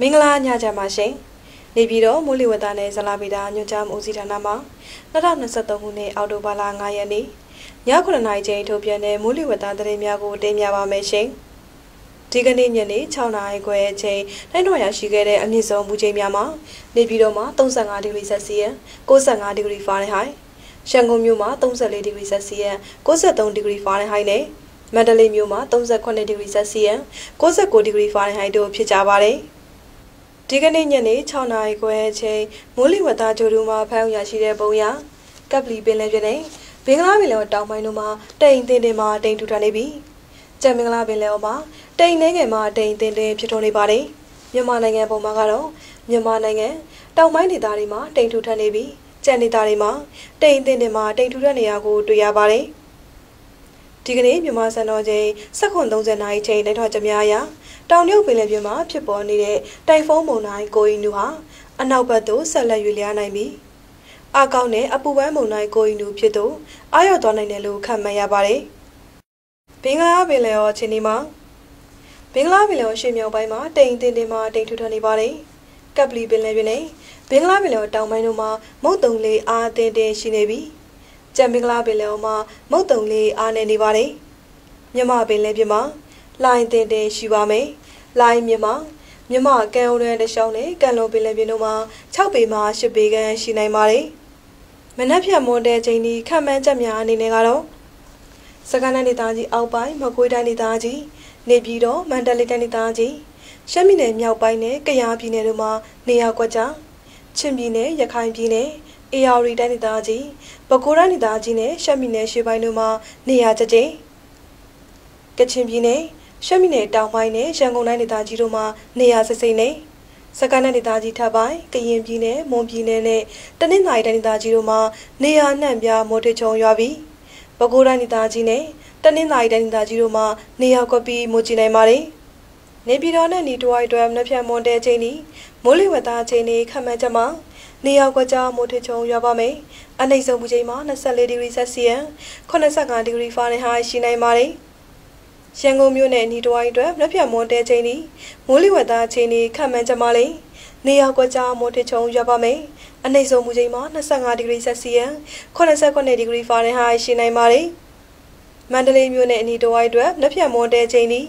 မင်္ဂလာညချမ်းပါရှင်နေပြည်တော်မိုးလေဝသနဲ့ဇလာဗီတာညွှန်ကြားမှုဦးစီးဌာနမှ2023ခုနှစ်အောက်တိုဘာလ9ရက်နေ့ည9:00နာရီချိန်ထုတ်ပြန်တဲ့မိုးလေဝသသတင်းများကိုတင်ပြပါမယ်ရှင်ဒီကနေ့ညနေ6နာရီခွဲအချိန်တိုင်းတော်ရရှိခဲ့တဲ့အမြင့်ဆုံးမူချိန်များမှာနေပြည်တော်မှာ35ဒီဂရီဆက်စီယံ65ဒီဂရီဖာရင်ဟိုက်ရန်ကုန်မြို့မှာ34ဒီဂရီဆက်စီယံ63ဒီဂရီဖာရင်ဟိုက်နဲ့မန္တလေးမြို့မှာ38ဒီဂရီဆက်စီယံ69ဒီဂရီဖာရင်ဟိုက်တို့ဖြစ်ကြပါတယ်။ ဒီကနေ့ညနေ6နာရီခွဲအချိန်မိုးလေဝသကြိုးတူမှာဖမ်းရရှိတဲ့ပုံရကပ်လီပင်လယ်ပြင်နဲ့ဘင်္ဂလားပင်လယ်တောင်ပိုင်းတို့မှာတိမ်တင်တင်မှာတိမ်ထူထန်နေပြီးကြံမင်္ဂလာပင်လယ်မှာတိမ်နေငယ်မှာတိမ်တင်တင်ဖြစ်ထွန်းနေပါတယ်မြန်မာနိုင်ငံပုံမှာကတော့မြန်မာနိုင်ငံတောင်ပိုင်းဒေသတွေမှာတိမ်ထူထန်နေပြီးကြံဒေသတွေမှာတိမ်တင်တင်မှာတိမ်ထူထန်နေရကိုတွေ့ရပါတယ် ဒီကနေ့မြန်မာစံတော်ချိန်7:30နာရီချိန်တိုက်ထွက်ကြများရာတောင်မြုပ်ပင်လယ်ပြင်မှာဖြစ်ပေါ်နေတဲ့တိုင်ဖုန်းမုန်တိုင်းကိုအီနူဟာအနောက်ဘက်သို့ဆက်လက်ရွေ့လျားနိုင်ပြီးအကောင့်နဲ့အပူပန်းမုန်တိုင်းကိုအီနူဖြစ်သို့အာရုံသွားနိုင်တယ်လို့ခန့်မှန်းရပါတယ်။ဘင်္ဂလားပင်လယ်ော်ချင်းဒီမှာဘင်္ဂလားပင်လယ်ော်ရှေ့မြောက်ပိုင်းမှာတိမ်တင်တင်မှာတိမ်ထူထန်နေပါတယ်။ကပ်ပလီပင်လယ်ပြင်နဲ့ဘင်္ဂလားပင်လယ်ော်တောင်ပိုင်းတို့မှာမုတ်တုံလေးအားတင်တင်ရှိနေပြီး ကြံမင်္ဂလာပင်လယ်ော်မှာမုတ်တုံလေးအားနေနေပါတယ်။မြမပင်လယ်ပြင်မှာလိုင်းတင်တင်ရှိပါမယ်။လိုင်းမြမမြမကန်ဦးရန်တရှောင်းနဲ့ကန်လုံးပင်လယ်ပြင်တို့မှာ6ပေမှ10ပေခန့်ရှိနိုင်ပါတယ်။မနက်ဖြန်မွန်တဲ့ချိန်ဒီခံမှန်းချက်များအနေနဲ့ကတော့စကိုင်းတိုင်းဒေသကြီးအောက်ပိုင်းမကွေးတိုင်းဒေသကြီးနေပြည်တော်မန္တလေးတိုင်းဒေသကြီးရှမ်းပြည်နယ်မြောက်ပိုင်းနဲ့ကယားပြည်နယ်တို့မှာနေရာကွက်ကြားချင်းပြည်နယ်ရခိုင်ပြည်နယ် အေရဝတီတိုင်းဒေသကြီးပဲခူးတိုင်းဒေသကြီးနဲ့ရှမ်းပြည်နယ်ရှေ့ပိုင်းတို့မှာနေရာကျကျကချင်ပြည်နယ်ရှမ်းပြည်နယ်တောင်ပိုင်းနဲ့ရန်ကုန်တိုင်းဒေသကြီးတို့မှာနေရာစိစိနဲ့စကိုင်းတိုင်းဒေသကြီးထပ်ပိုင်းကရင်ပြည်နယ်မွန်ပြည်နယ်နဲ့တနင်္သာရီတိုင်းဒေသကြီးတို့မှာနေရာနှံ့ပြားမိုးထချုံရွာပြီးပဲခူးတိုင်းဒေသကြီးနဲ့တနင်္သာရီတိုင်းဒေသကြီးတို့မှာနေရာကွက်ပြီးမိုးကြီးနိုင်ပါတယ်နေပြည်တော်နဲ့နေတဝိုက်တွဲမနှက်ဖြန်မွန်တဲ့ချိန်ဤမိုးလေဝသချိန်ဤခန့်မှန်းချက်မှာ နေရာကွက်ကြားမိုးထချုံရွာပါမယ်အနှိမ့်ဆုံးမူချိန်မှာ24ဒီဂရီဆက်စီယံ85ဒီဂရီဖာရင်ဟိုက်ရှိနိုင်ပါတယ်ရန်ကုန်မြို့နယ်နီတဝိုင်းအတွက်လက်ဖြတ်မွန်တဲချိန်ဒီမိုးလေဝသချိန်ဒီခန့်မှန်းချက်မလေးနေရာကွက်ကြားမိုးထချုံရွာပါမယ်အနှိမ့်ဆုံးမူချိန်မှာ25ဒီဂရီဆက်စီယံ89ဒီဂရီဖာရင်ဟိုက်ရှိနိုင်ပါတယ်မန္တလေးမြို့နယ်အနီးတဝိုက်အတွက်လက်ဖြတ်မွန်တဲချိန်ဒီ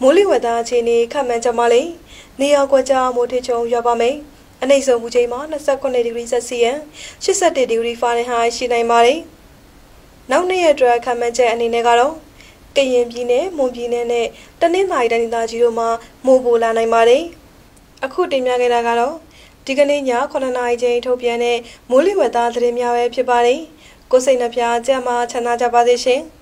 မိုးလေဝသချိန်ဒီခန့်မှန်းချက်မလေးနေရာကွက်ကြားမိုးထချုံရွာပါမယ် အနှိမ့်ဆုံးမူချိန်မှာ29ဒီဂရီဆက်စီယံ81ဒီဂရီဖာရင်ဟိုက်ရှိနိုင်ပါတယ်နောက်နေ့ရက်အတွက်ခန့်မှန်းချက်အနေနဲ့ကတော့ကရင်ပြည်နယ်မွန်ပြည်နယ်နဲ့တနင်္သာရီတိုင်းဒေသကြီးတို့မှာမိုးပိုလာနိုင်ပါတယ်။အခုတင်ပြခဲ့တာကတော့ဒီကနေ့ည9နာရီချိန်ထုတ်ပြန်တဲ့မိုးလေဝသသတင်းများပဲဖြစ်ပါတယ်။ကိုစိတ်နှပြကြမှာချမ်းသာကြပါစေရှင်။